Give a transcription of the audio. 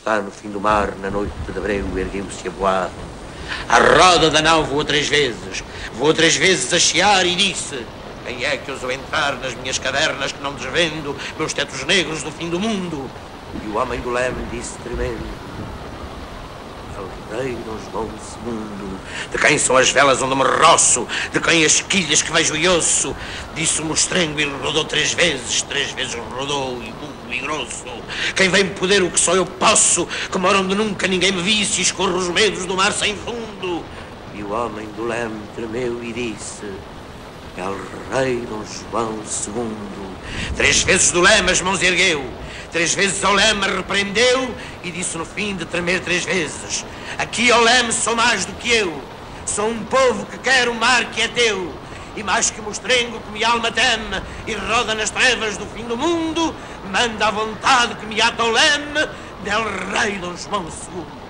está no fim do mar, na noite de abreu, ergueu-se a voar. A roda da nau voou três vezes, voou três vezes a chiar e disse: Quem é que ousou entrar nas minhas cavernas que não desvendo meus tetos negros do fim do mundo? E o homem do leme disse tremendo: O rei Dom João II, de quem são as velas onde me roço, de quem as quilhas que vejo e osso. Disse o mostrengo e rodou três vezes, três vezes rodou e mundo e grosso. Quem vem poder o que só eu posso, que mora onde nunca ninguém me visse, escorro os medos do mar sem fundo. E o homem do leme tremeu e disse: É o rei Dom João II. Três vezes do leme as mãos ergueu, três vezes ao leme repreendeu e disse no fim de tremer três vezes: Aqui ao leme sou mais do que eu, sou um povo que quer o mar que é teu. E mais que mostrengo que me alma teme e roda nas trevas do fim do mundo, manda a vontade que me ata ao leme del rei Dom João II.